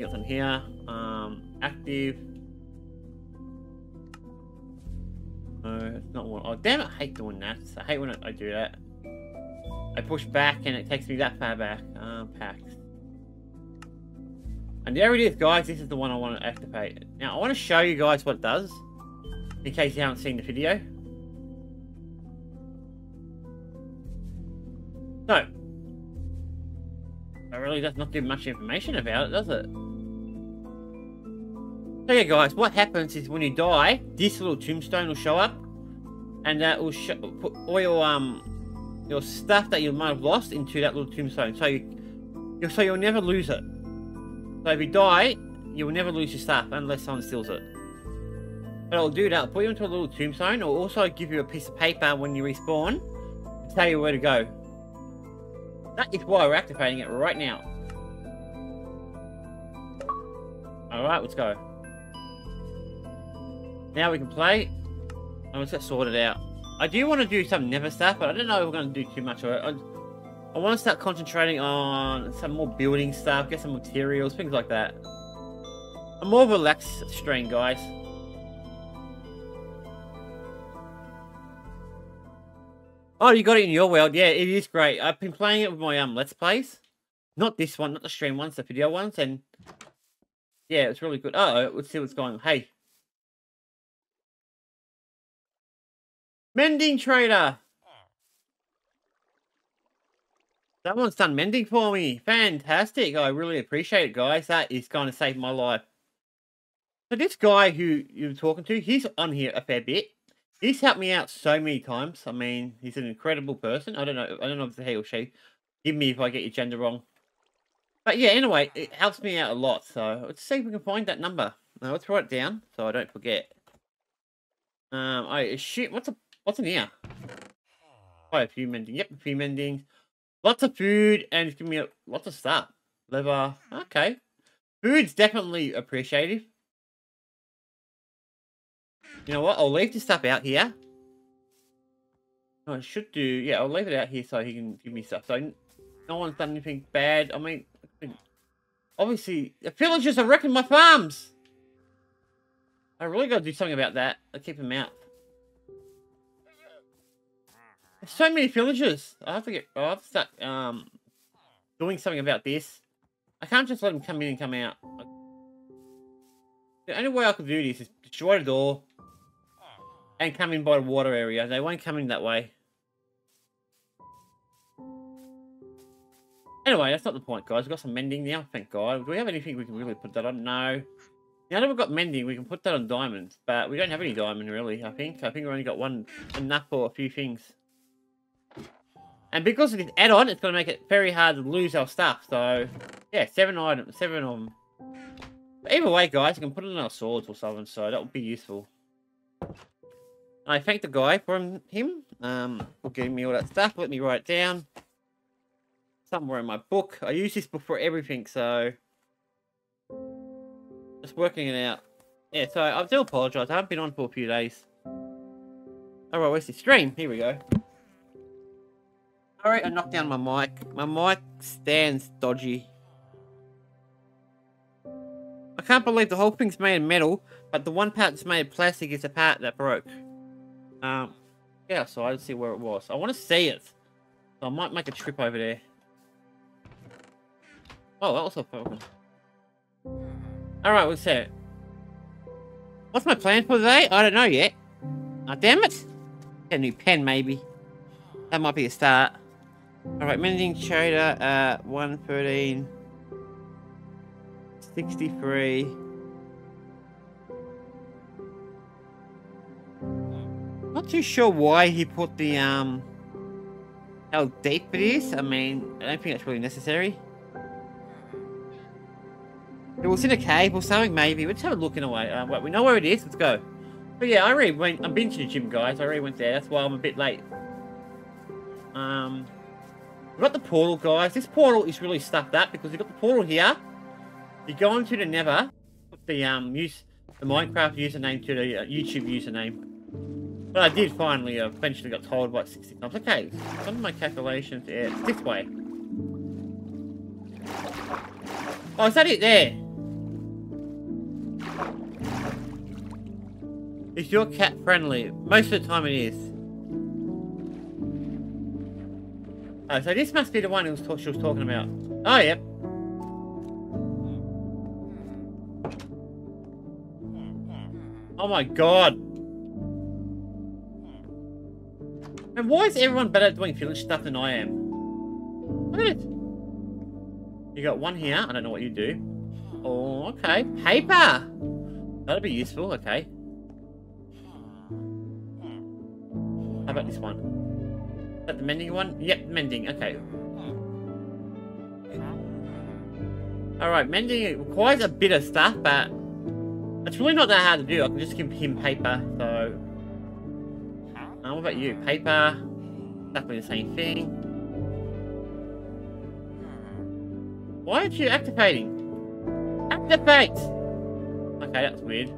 else on here. Um, active. No, it's not one. Oh, damn it, I hate doing that. I hate when I, I do that. I push back and it takes me that far back. Um, packs. And there it is, guys. This is the one I want to activate. Now, I want to show you guys what it does. In case you haven't seen the video. So. It really does not give much information about it, does it? Yeah, guys, what happens is when you die, this little tombstone will show up. And that will put all your, um, your stuff that you might have lost into that little tombstone. So you, so you'll never lose it. So if you die, you will never lose your stuff unless someone steals it. But it'll do that, it'll put you into a little tombstone. It'll also give you a piece of paper when you respawn to tell you where to go. That is why we're activating it right now. Alright, let's go. Now we can play. And let's get sorted out. I do want to do some Nether stuff, but I don't know if we're going to do too much of it. I, I want to start concentrating on some more building stuff, get some materials, things like that. A more relaxed stream, guys. Oh, you got it in your world. Yeah, it is great. I've been playing it with my um Let's Plays. Not this one, not the stream ones, the video ones, and yeah, it's really good. Uh oh, let's see what's going on. Hey. Mending trader. Someone's done mending for me. Fantastic. I really appreciate it, guys. That is going to save my life. So this guy who you're talking to, he's on here a fair bit. He's helped me out so many times. I mean, he's an incredible person. I don't know. I don't know if it's he or she. Give me if I get your gender wrong. But yeah, anyway, it helps me out a lot. So let's see if we can find that number. Now let's write it down so I don't forget. Um, I shit. What's a what's in here? Quite a few mending. Yep, a few mendings. Lots of food and giving me lots of stuff. Liver. Okay. Food's definitely appreciated. You know what? I'll leave this stuff out here. I should do... Yeah, I'll leave it out here so he can give me stuff. So no one's done anything bad. I mean, obviously, the villagers are wrecking my farms. I really got to do something about that. I keep them out. There's so many villagers. I have to get. I have to start um doing something about this. I can't just let them come in and come out. The only way I can do this is destroy the door and come in by the water area. They won't come in that way. Anyway, that's not the point, guys. We've got some mending now, thank God. Do we have anything we can really put that on? No. Now that we've got mending, we can put that on diamonds, but we don't have any diamond, really, I think. I think we've only got one enough for a few things. And because of this add-on, it's going to make it very hard to lose our stuff. So, yeah, seven items, seven of them. But either way, guys, we can put it in our swords or something, so that would be useful. I thank the guy for him, um, for giving me all that stuff. Let me write it down. Somewhere in my book. I use this book for everything, so... Just working it out. Yeah, so I do apologise. I haven't been on for a few days. Alright, where's the stream? Here we go. Alright, I knocked down my mic. My mic stands dodgy. I can't believe the whole thing's made of metal, but the one part that's made of plastic is the part that broke. Um, yeah, so I didn't see where it was. I want to see it. So I might make a trip over there. Oh, that was a focus. Alright, what's that? What's my plan for today? I don't know yet. Oh, damn it! Get a new pen, maybe. That might be a start. Alright, mending trader at 113. 63. Not too sure why he put the, um, how deep it is. I mean, I don't think that's really necessary. It was in a cave or something, maybe. Let's have a look in a way. Uh, wait, we know where it is. Let's go. But yeah, I already went. I've been to the gym, guys. I already went there. That's why I'm a bit late. Um, We've got the portal, guys. This portal is really stuffed up because we've got the portal here. You go into the Nether, the um use the Minecraft username to the uh, YouTube username. But I did finally uh, eventually got told what 60 times. Okay, some of my calculations it's this way. Oh, is that it there? Is your cat friendly? Most of the time it is. Oh, so this must be the one was she was talking about. Oh, yep. Oh my god. And why is everyone better at doing village stuff than I am? Look. You got one here. I don't know what you do. Oh, okay. Paper. That'll be useful. Okay. How about this one? That the mending one? Yep, mending. Okay. Alright, mending requires a bit of stuff, but it's really not that hard to do. I can just give him paper, so... Uh, what about you? Paper. Exactly the same thing. Why aren't you activating? Activate! Okay, that's weird.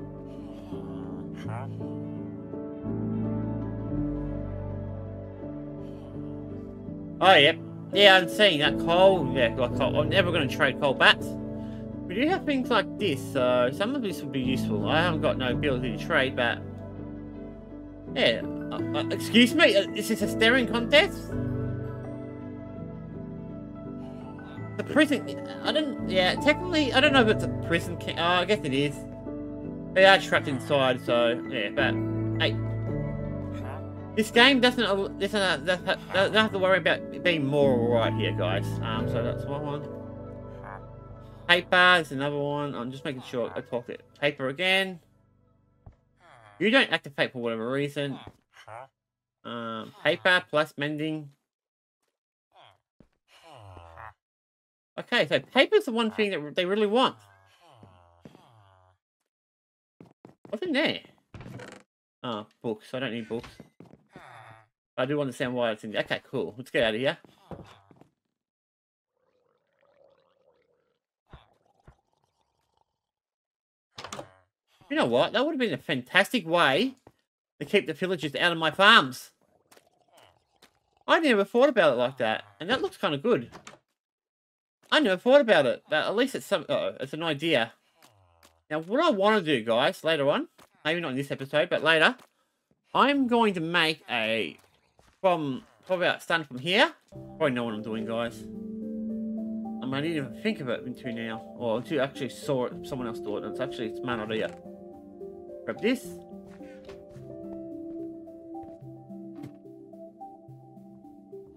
Oh, yep. Yeah, I'm seeing that coal. Yeah, like coal. I'm never going to trade coal bats. We do have things like this, so some of this would be useful. I haven't got no ability to trade, but... Yeah. Uh, uh, excuse me? Uh, is this a staring contest? The prison... I don't... Yeah, technically, I don't know if it's a prison... Oh, I guess it is. They are trapped inside, so... Yeah, but... Hey, this game doesn't doesn't, doesn't have to worry about being moral right here, guys. Um, so that's one one. Paper is another one. I'm just making sure I talk it. Paper again. You don't activate for whatever reason. Um, paper plus mending. Okay, so paper's the one thing that they really want. What's in there? Oh, books. I don't need books. I do understand why it's in there. Okay, cool. Let's get out of here. You know what? That would have been a fantastic way to keep the villagers out of my farms. I never thought about it like that. And that looks kind of good. I never thought about it. But at least it's some. Oh, it's an idea. Now, what I want to do, guys, later on, maybe not in this episode, but later, I'm going to make a from probably about starting from here. Probably know what I'm doing, guys. I mean, I didn't even think of it until now, or until I actually saw it. Someone else do it. It's actually it's man idea. Grab this.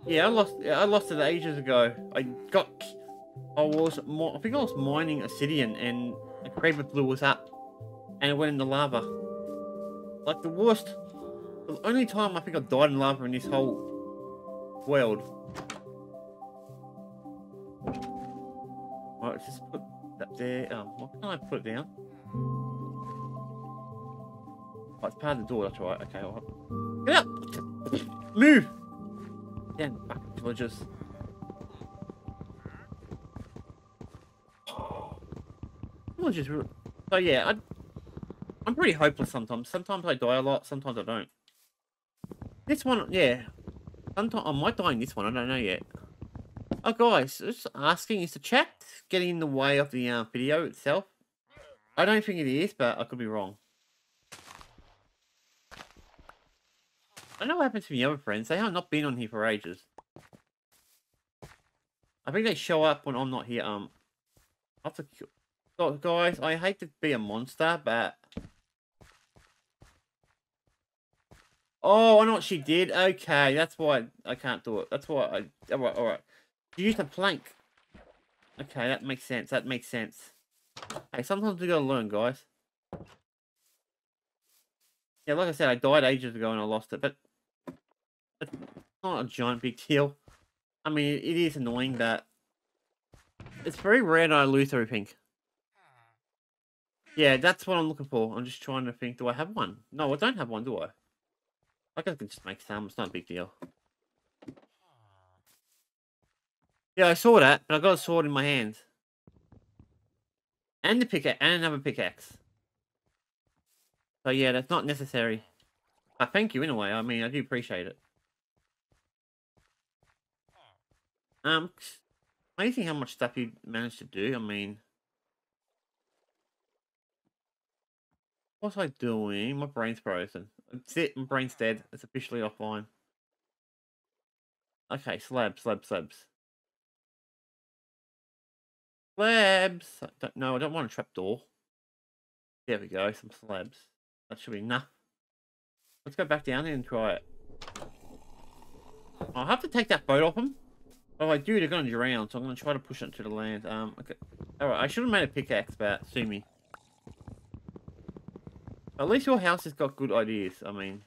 Yeah, I lost. I lost it ages ago. I got. I was. I think I was mining obsidian, and a creeper blew us up, and it went in the lava. Like the worst the only time I think I've died in lava in this whole world. Alright, let's just put that there. Um, what can I put it down? Oh, it's part of the door, that's right. Okay, right. Get up! Move! Down, back villagers. Villagers, so yeah, I, I'm pretty hopeless sometimes. Sometimes I die a lot, sometimes I don't. This one, yeah. Sometime, I might die in this one, I don't know yet. Oh, guys, just asking, is the chat getting in the way of the uh, video itself? I don't think it is, but I could be wrong. I know what happened to my other friends. They have not been on here for ages. I think they show up when I'm not here. Um, after, oh, guys, I hate to be a monster, but Oh, I know what she did. Okay, that's why I can't do it. That's why I... Alright, alright. She used a plank. Okay, that makes sense. That makes sense. Hey, sometimes we gotta learn, guys. Yeah, like I said, I died ages ago and I lost it, but... It's not a giant big deal. I mean, it is annoying, but... It's very rare that I lose everything. Yeah, that's what I'm looking for. I'm just trying to think, do I have one? No, I don't have one, do I? I guess I can just make some. It's not a big deal. Yeah, I saw that, but I got a sword in my hand. And the pickaxe, and another pickaxe. So yeah, that's not necessary. I thank you in a way. I mean, I do appreciate it. Um, amazing how much stuff you managed to do. I mean, What was I doing? My brain's frozen. That's it. My brain's dead. It's officially offline. Okay, slabs, slabs, slabs. Slabs! I don't, no, I don't want a trapdoor. There we go, some slabs. That should be enough. Let's go back down there and try it. I'll have to take that boat off him. Oh, I do, they're going to drown, so I'm going to try to push it to the land. Um, okay. Alright, I should have made a pickaxe, but sue me. At least your house has got good ideas, I mean.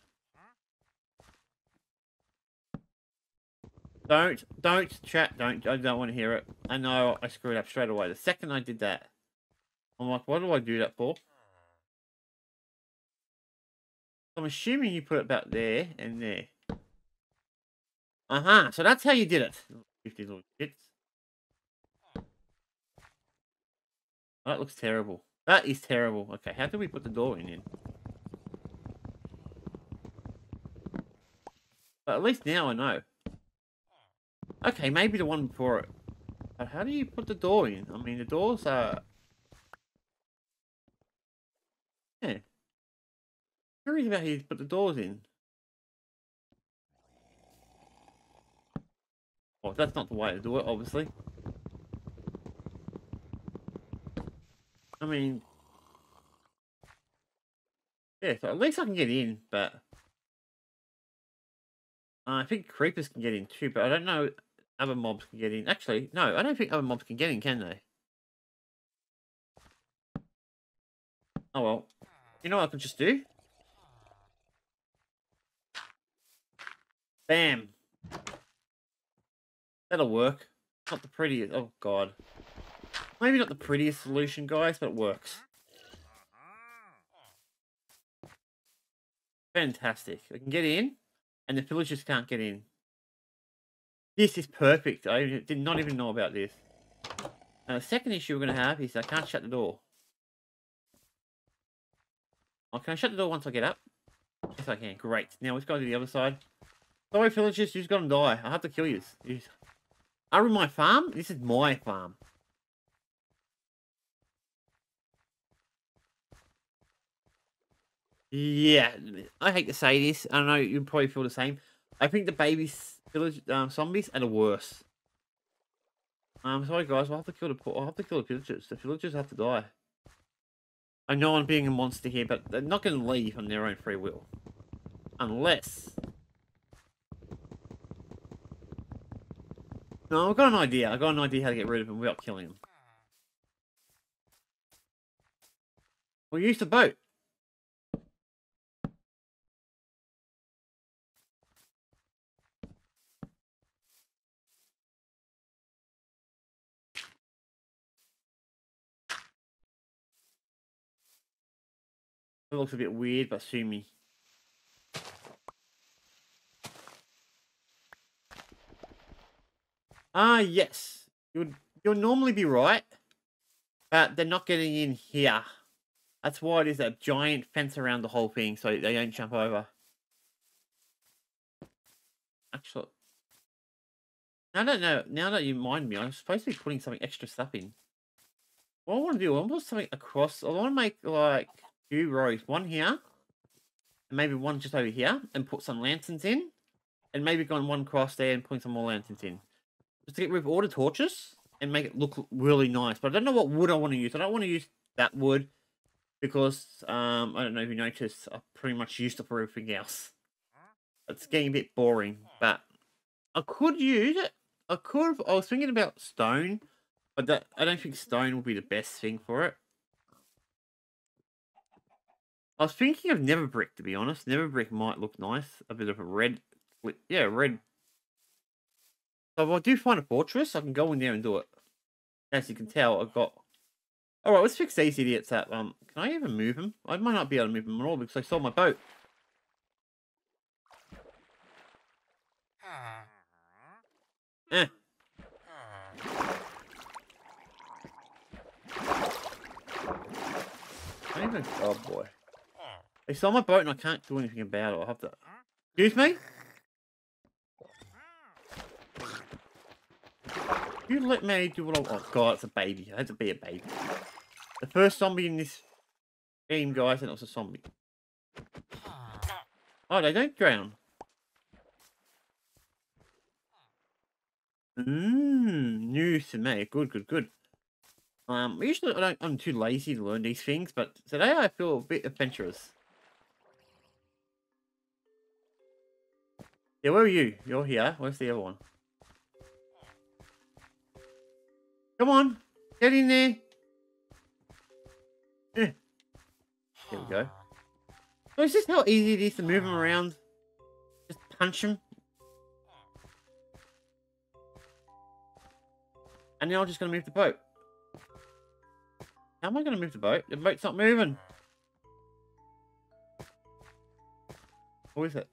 Don't, don't, chat, don't, I don't want to hear it. I know I screwed up straight away. The second I did that, I'm like, what do I do that for? I'm assuming you put it about there and there. Uh-huh, so that's how you did it. 50 little shits. That looks terrible. That is terrible. Okay, how do we put the door in then? But at least now I know. Okay, maybe the one before it. But how do you put the door in? I mean, the doors are... Yeah. Curious about how you put the doors in. Well, that's not the way to do it, obviously. I mean... Yeah, so at least I can get in, but... Uh, I think creepers can get in too, but I don't know other mobs can get in. Actually, no, I don't think other mobs can get in, can they? Oh well. You know what I can just do? Bam. That'll work. Not the prettiest. Oh, God. Maybe not the prettiest solution, guys, but it works. Fantastic. I can get in, and the villagers can't get in. This is perfect. I did not even know about this. Now, the second issue we're going to have is I can't shut the door. Oh, can I shut the door once I get up? Yes, I can. Great. Now let's go to the other side. Sorry, villagers, you're going to die. I have to kill you. Are in my farm? This is my farm. Yeah, I hate to say this. I don't know you probably feel the same. I think the babies village um, zombies are the worst. I'm um, sorry guys, we'll have to kill the I'll have to kill the villagers. The villagers have to die. I know I'm being a monster here, but they're not going to leave on their own free will. Unless... No, I've got an idea. I've got an idea how to get rid of them without killing them. We'll use the boat. Looks a bit weird, but sue me. Ah, yes. You'd, you'll normally be right, but they're not getting in here. That's why there's a giant fence around the whole thing, so they don't jump over. Actually, I don't know. Now that you mind me, I'm supposed to be putting something extra stuff in. What I want to do, I want to put something across. I want to make, like, two rows. One here, and maybe one just over here, and put some lanterns in. And maybe going one cross there and putting some more lanterns in. Just to get rid of all the torches and make it look really nice. But I don't know what wood I want to use. I don't want to use that wood because, um, I don't know if you noticed, I pretty much used it for everything else. It's getting a bit boring, but I could use it. I could. I was thinking about stone, but that, I don't think stone will be the best thing for it. I was thinking of Nether Brick, to be honest. Nether Brick might look nice. A bit of a red, yeah, red. So if I do find a fortress, I can go in there and do it. As you can tell, I've got... Alright, let's fix these idiots up. Um, can I even move them? I might not be able to move them at all because I stole my boat. Eh. Even, oh boy. It's on my boat and I can't do anything about it. I'll have to... Excuse me? You let me do what I... Oh, God, it's a baby. I had to be a baby. The first zombie in this game, guys, and it was a zombie. Oh, they don't drown. Mmm, news to me. Good, good, good. Um, usually I don't, I'm too lazy to learn these things, but today I feel a bit adventurous. Yeah, where are you? You're here. Where's the other one? Come on, get in there. Eh. There we go. So is this how easy it is to move them around? Just punch them. And now I'm just going to move the boat. How am I going to move the boat? The boat's not moving. What is it?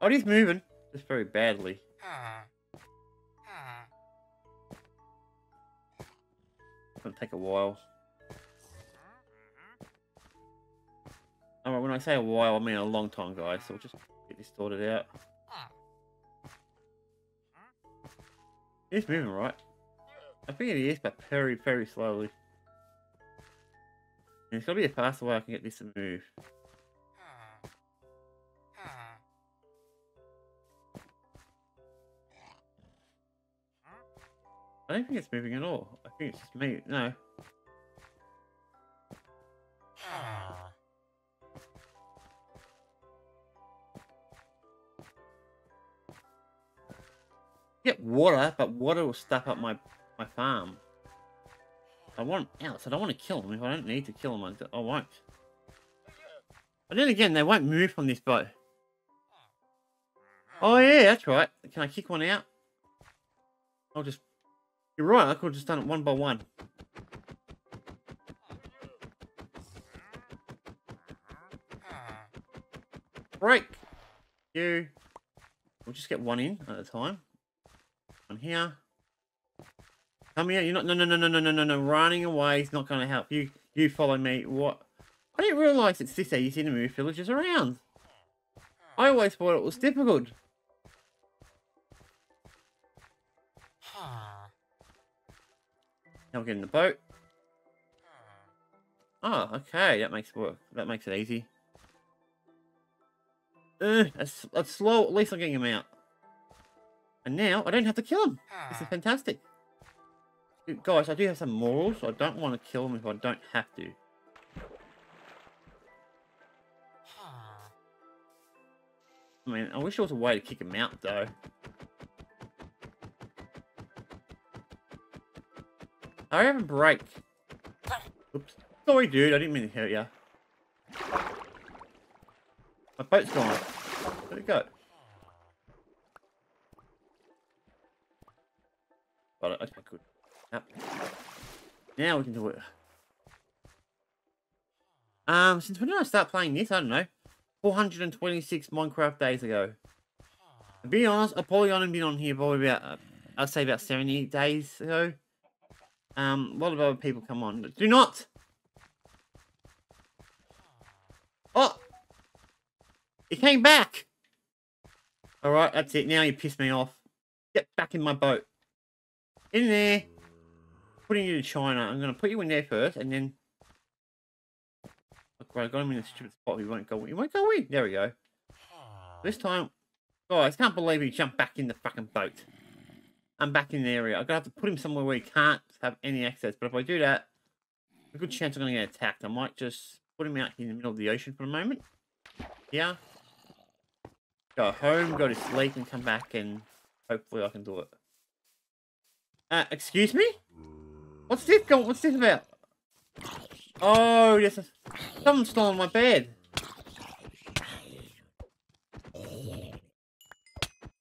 Oh, he's moving. Just very badly. It's to take a while. Alright, when I say a while, I mean a long time, guys. So we'll just get this sorted out. He's moving right. I think he is, but very, very slowly. And it's got to be a faster way I can get this to move. I don't think it's moving at all. I think it's just me. No. Get water, but water will stuff up my, my farm. I want so I don't want to kill him. If I don't need to kill I, I won't. But then again, they won't move from this boat. Oh yeah, that's right. Can I kick one out? I'll just... You're right, I could have just done it one by one. Break! You. We'll just get one in at a time. One here. Come here. You're not. No, no, no, no, no, no, no, no. Running away is not going to help. You, you follow me. What? I didn't realise it's this easy to move villagers around. I always thought it was difficult. Now we're getting the boat. Oh, okay. That makes it work. That makes it easy. Uh, that's, that's slow. At least I'm getting him out. And now I don't have to kill him. This is fantastic. Guys, I do have some morals. I don't want to kill him if I don't have to. I mean, I wish there was a way to kick him out, though. I have a break. Oops. Sorry, dude. I didn't mean to hurt you. My boat's gone. Where'd it go? Got it. Okay, good. Yep. Now we can do it. Um, since when did I start playing this? I don't know. 426 Minecraft days ago. To be honest, a Polygon had been on here probably about, uh, I'd say about 70 days ago. Um, a lot of other people come on. Do not! Oh! He came back! Alright, that's it. Now you piss me off. Get back in my boat. In there. Putting you to China. I'm going to put you in there first, and then... Look, I got him in a stupid spot. He won't go in. He won't go in. There we go. This time... Guys, can't believe he jumped back in the fucking boat. I'm back in the area. I'm going to have to put him somewhere where he can't have any access. But if I do that, a good chance I'm going to get attacked. I might just put him out here in the middle of the ocean for a moment. Yeah. Go home, go to sleep, and come back, and hopefully I can do it. Uh, excuse me? What's this going? What's this about? Oh, yes. Someone's stolen my bed.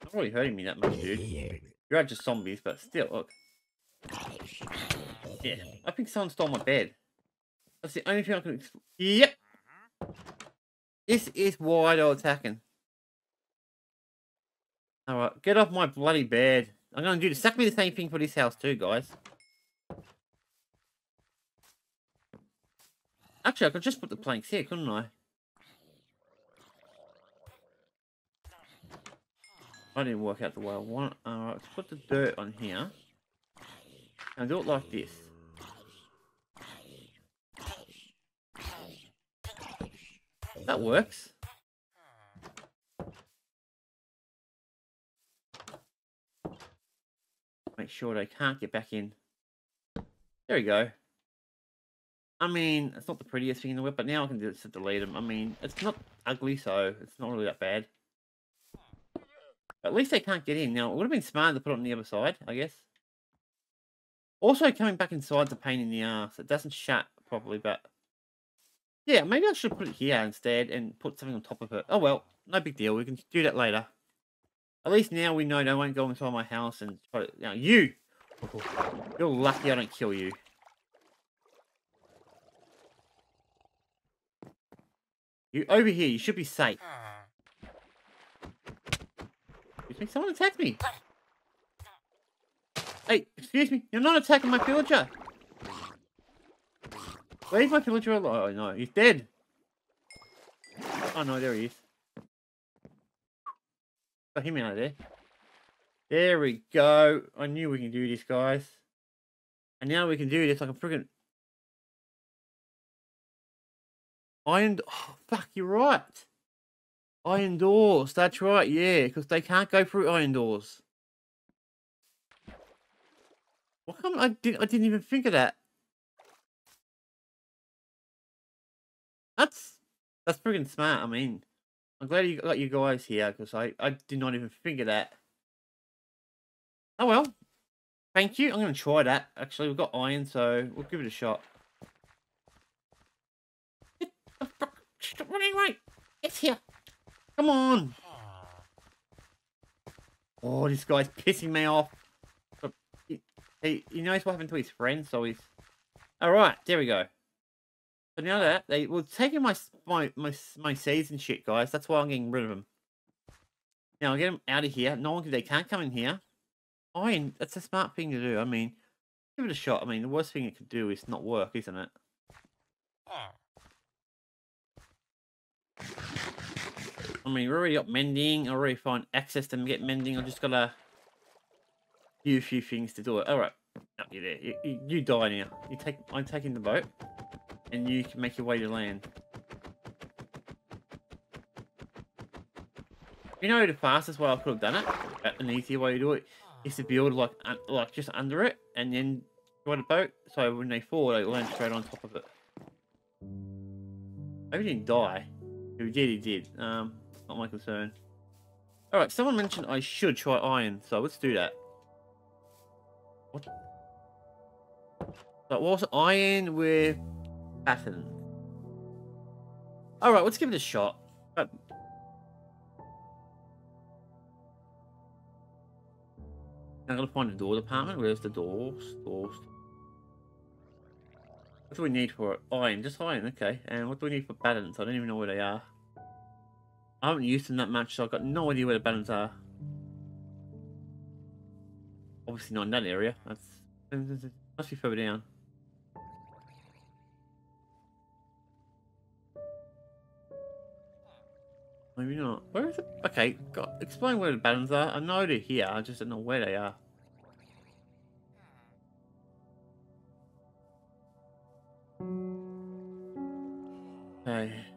Not really hurting me that much, dude. You're just zombies, but still, look. Yeah, I think someone stole my bed. That's the only thing I can... Yep. This is why they're attacking. Alright, get off my bloody bed. I'm going to do exactly the same thing for this house too, guys. Actually, I could just put the planks here, couldn't I? I didn't work out the way I want. Alright, let's put the dirt on here. And do it like this. That works. Make sure they can't get back in. There we go. I mean, it's not the prettiest thing in the world, but now I can just delete them. I mean, it's not ugly, so it's not really that bad. At least they can't get in. Now, it would have been smart to put it on the other side, I guess. Also, coming back inside's a pain in the ass. It doesn't shut properly, but... Yeah, maybe I should put it here instead and put something on top of it. Oh, well, no big deal. We can do that later. At least now we know they won't go inside my house and try to... Now, you! You're lucky I don't kill you. You over here. You should be safe. Hmm. Excuse me. Someone attacked me. Hey, excuse me. You're not attacking my villager. Leave my villager alone. Oh no, he's dead. Oh no, there he is. Got him out of there. There we go. I knew we can do this, guys. And now we can do this like a freaking Iron. Oh, fuck, you're right. Iron doors. That's right. Yeah, because they can't go through iron doors. What come I did I didn't even think of that. That's that's freaking smart. I mean, I'm glad you got you guys here because I I did not even think of that. Oh well. Thank you. I'm going to try that. Actually, we've got iron, so we'll give it a shot. Stop running away. It's here. Come on. Oh, this guy's pissing me off. He, he, knows what happened to his friend, so he's... Alright, there we go. So now that, they were taking my, my, my, my seeds and shit, guys. That's why I'm getting rid of them. Now, I'll get them out of here. No one, they can't come in here. Iron, that's a smart thing to do. I mean, give it a shot. I mean, the worst thing it could do is not work, isn't it? Hmm. I mean, we already got mending. I already find access to get mending. I just gotta a few things to do it. All right, you're there. You, you, you, die now. You take. I'm taking the boat, and you can make your way to land. You know the fastest way I could have done it, an easier way to do it, is to build like like just under it, and then ride a boat. So when they fall, they land straight on top of it. Maybe he didn't die. If he did, he did. Um, not my concern. Alright, someone mentioned I should try iron, so let's do that. What? That was iron with pattern. Alright, let's give it a shot. Uh, but... I'm gonna find the door department. Where's the doors? Doors. What do we need for it? Iron, just iron, okay. And what do we need for patterns? I don't even know where they are. I haven't used them that much, so I've got no idea where the balance are. Obviously not in that area. That's must be further down. Maybe not. Where is it? Okay, God, explain where the balance are. I know they're here, I just don't know where they are. Okay.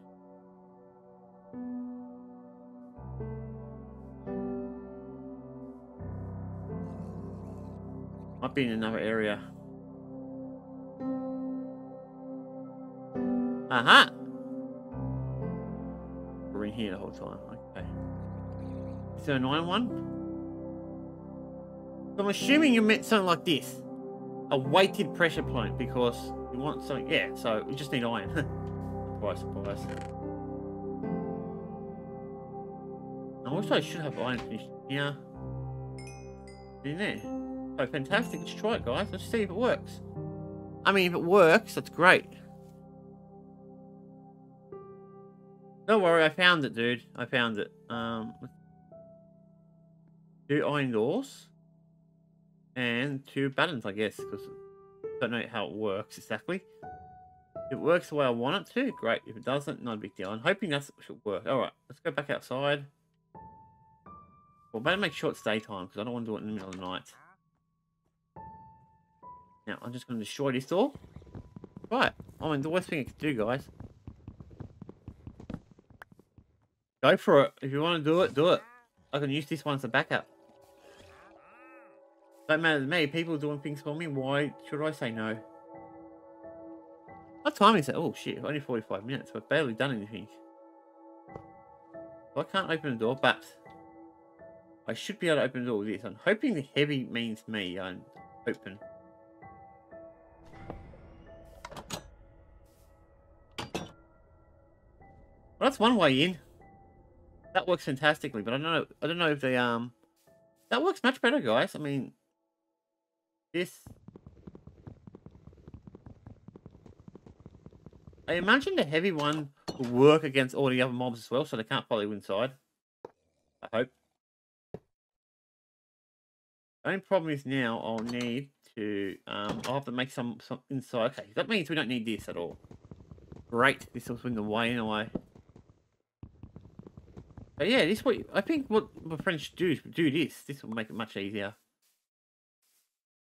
Be in another area. Aha! We're in here the whole time. Okay. Is there a 9 one? I'm assuming you meant something like this. A weighted pressure point because you want something. Yeah, so we just need iron. surprise, surprise. I wish I should have iron finished here. In there. Oh, fantastic. Let's try it, guys. Let's see if it works. I mean, if it works, that's great. Don't worry, I found it, dude. I found it. Um, two iron doors. And two buttons, I guess, because I don't know how it works exactly. If it works the way I want it to, great. If it doesn't, not a big deal. I'm hoping that should work. Alright, let's go back outside. Well, better make sure it's daytime, because I don't want to do it in the middle of the night. Now, I'm just going to destroy this door. Right. I mean, the worst thing I could do, guys. Go for it. If you want to do it, do it. I can use this one as a backup. Don't matter to me. People doing things for me. Why should I say no? What time is it? Oh shit, only 45 minutes. We've barely done anything. I can't open the door, but I should be able to open the door with this. I'm hoping the heavy means me. I'm open. Well, that's one way in. That works fantastically, but I don't know. I don't know if they um. That works much better, guys. I mean, this. I imagine the heavy one will work against all the other mobs as well, so they can't follow you inside. I hope. The only problem is now I'll need to, um, I'll have to make some, some inside. Okay, that means we don't need this at all. Great, this will swing the way in anyway. But yeah, this what I think what my friends should do is do this. This will make it much easier.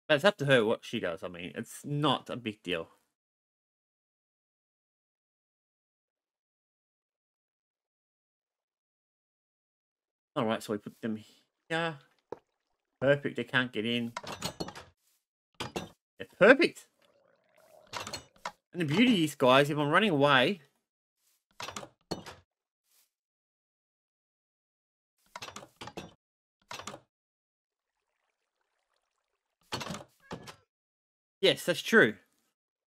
But it's up to her what she does. I mean, it's not a big deal. All right, so we put them here. Perfect. They can't get in. Yeah, perfect. And the beauty is, guys, if I'm running away, Yes, that's true.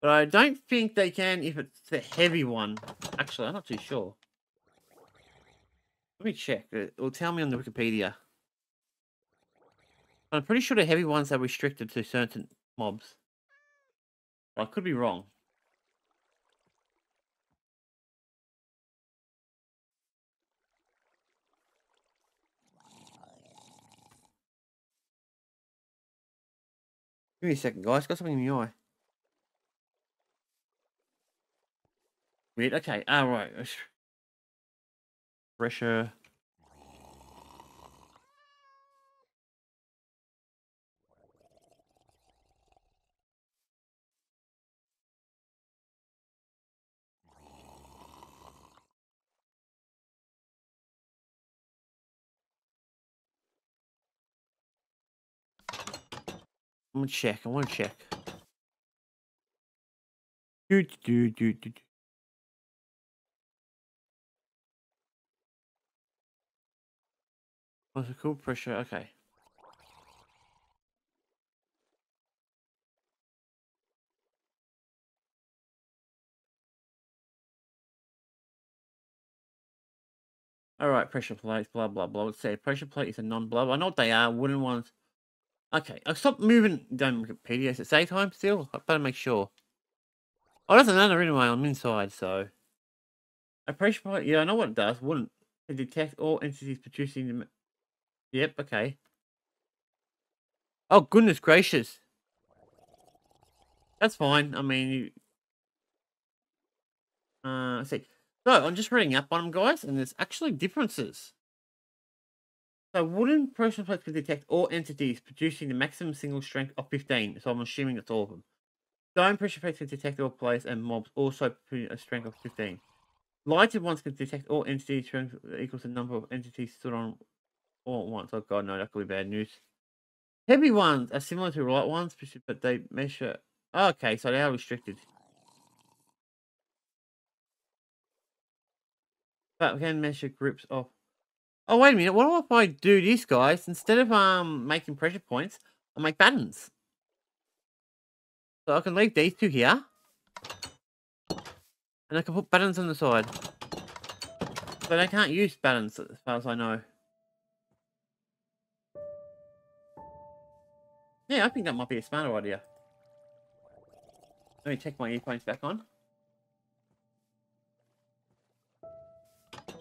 But I don't think they can if it's the heavy one. Actually, I'm not too sure. Let me check. Uh, it will tell me on the Wikipedia. I'm pretty sure the heavy ones are restricted to certain mobs. I could be wrong. Give me a second, guys. Got something in the eye. Weird. Okay. All right. Pressure. I'm gonna check. I want to check. Do, do, do, do, do. What's the cool pressure? Okay. All right, pressure plates, blah blah blah. Let's say pressure plate is a non-blow. I know what they are. Wooden ones. Okay, I'll stop moving down Wikipedia. Is it save time still? I better make sure. Oh, that's another anyway. I'm inside, so. A pressure plate, yeah, I know what it does. Wouldn't it detect all entities producing them? Yep, okay. Oh, goodness gracious. That's fine. I mean, you... Uh, let's see. So, I'm just reading up on them, guys, and there's actually differences. So wooden pressure plates can detect all entities producing the maximum signal strength of 15. So I'm assuming it's all of them. Stone pressure plates can detect all players and mobs, also a strength of 15. Lighted ones can detect all entities strength equals the number of entities stood on all at once. Oh god, no, that could be bad news. Heavy ones are similar to light ones, but they measure. Okay, so they are restricted. But we can measure groups of Oh, wait a minute. What if I do this, guys? Instead of um making pressure points, I'll make buttons. So I can leave these two here. And I can put buttons on the side. But I can't use buttons as far as I know. Yeah, I think that might be a smarter idea. Let me check my earphones back on.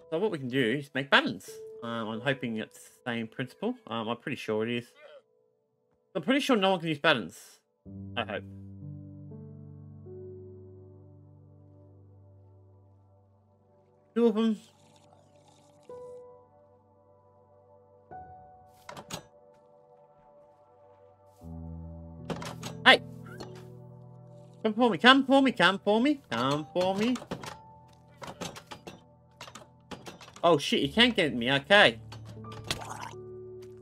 So what we can do is make buttons. Um, I'm hoping it's the same principle. Um, I'm pretty sure it is. I'm pretty sure no one can use buttons. I hope. Two of them. Hey! Come for me, come for me, come for me, come for me. Oh shit, you can't get me, okay.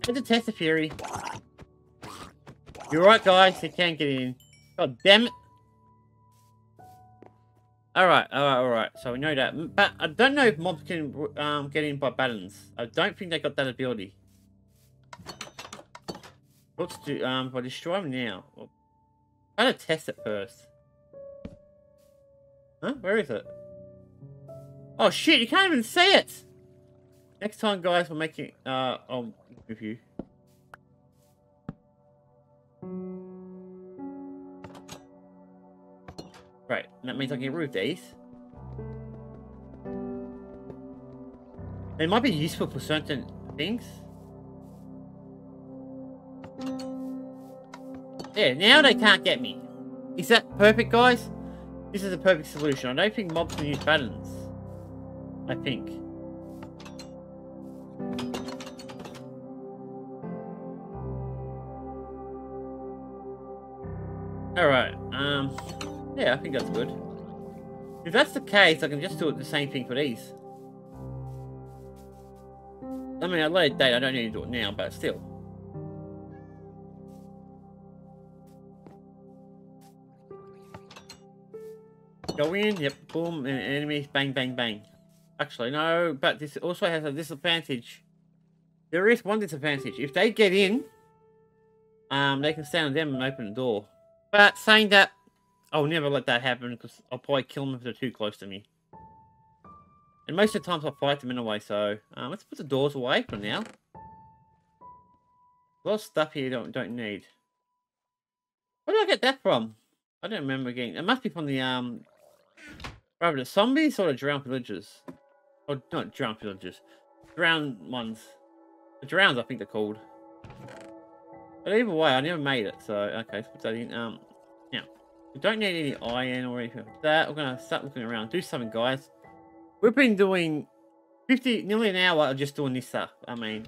It's a test of fury. You're right, guys, you can't get in. God damn it. Alright, alright, alright. So we know that. But I don't know if mobs can um, get in by balance. I don't think they got that ability. Let's do, um, if I destroy them now. I'm gonna test it first. Huh? Where is it? Oh shit, you can't even see it! Next time, guys, we're making, uh, I'll with you. Right, that means I can get rid of these. They might be useful for certain things. Yeah, now they can't get me. Is that perfect, guys? This is a perfect solution. I don't think mobs can use battens. I think. Think that's good. If that's the case, I can just do the same thing for these. I mean, I let it date, I don't need to do it now, but still. Go in, yep, boom, and enemies, bang, bang, bang. Actually, no, but this also has a disadvantage. There is one disadvantage. If they get in, um, they can stand on them and open the door. But saying that, I'll never let that happen because I'll probably kill them if they're too close to me. And most of the times I'll fight them anyway, so um, let's put the doors away for now. A lot of stuff here don't don't need. Where did I get that from? I don't remember getting. It must be from the um, rather the zombies or the drowned villagers. Or not drowned villagers, drowned ones. The drowns, I think they're called. But either way, I never made it, so okay, let's put that in. Um, we don't need any iron or anything like that. We're gonna start looking around, do something, guys. We've been doing 50, nearly an hour of just doing this stuff. I mean,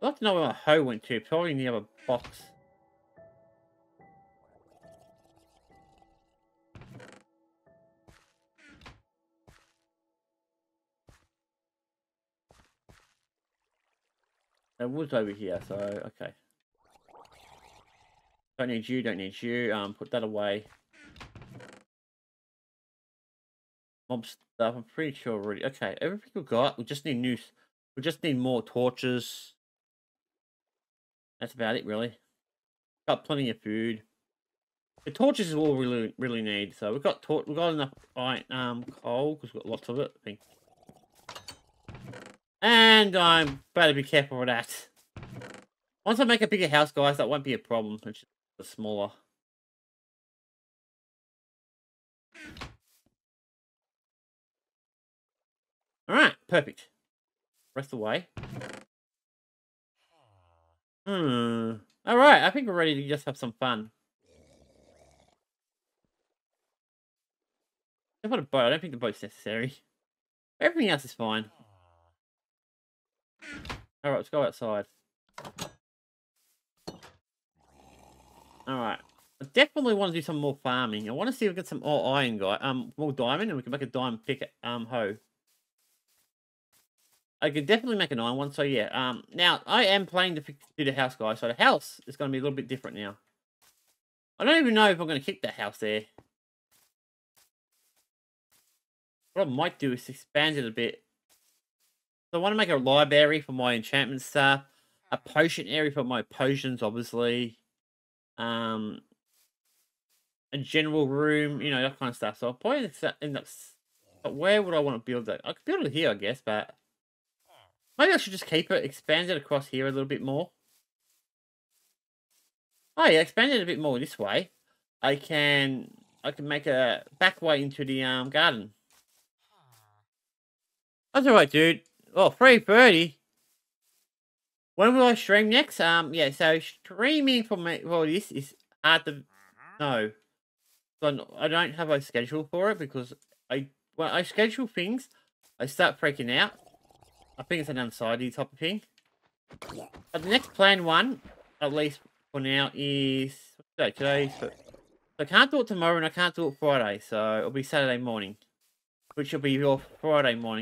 I'd like to know where my hoe went to. Probably in the other box. It was over here, so okay. Don't need you, don't need you. Um, put that away. Mob stuff, I'm pretty sure already. Okay, everything we've got. We just need new. We just need more torches. That's about it, really. Got plenty of food. The torches is all we really really need. So we've got tor we've got enough iron, um coal because we've got lots of it. I think. And I'm better be careful with that. Once I make a bigger house, guys, that won't be a problem. Smaller. Alright, perfect. Rest away. Hmm. Alright, I think we're ready to just have some fun. I want a boat. I don't think the boat's necessary. Everything else is fine. Alright, let's go outside. Alright. I definitely want to do some more farming. I want to see if we get some more iron guy, um, more diamond, and we can make a diamond pick um hoe. I could definitely make an iron one, so yeah. Um, now I am planning to do the house, guys. So the house is going to be a little bit different now. I don't even know if I'm going to kick that house there. What I might do is expand it a bit. So I want to make a library for my enchantment stuff, a potion area for my potions, obviously, um, a general room, you know, that kind of stuff. So I'll probably end up. But where would I want to build that? I could build it here, I guess, but maybe I should just keep it, expand it across here a little bit more. Oh yeah, expand it a bit more this way. I can I can make a back way into the um garden. That's alright, dude. Oh, 330. When will I stream next? Um, yeah, so streaming for me, well, this is hard to know. So I don't have a schedule for it because I, when I schedule things, I start freaking out. I think it's an anxiety type of thing. But the next plan one, at least for now, is, today? Today's I can't do it tomorrow and I can't do it Friday, so it'll be Saturday morning. Which will be your Friday morning.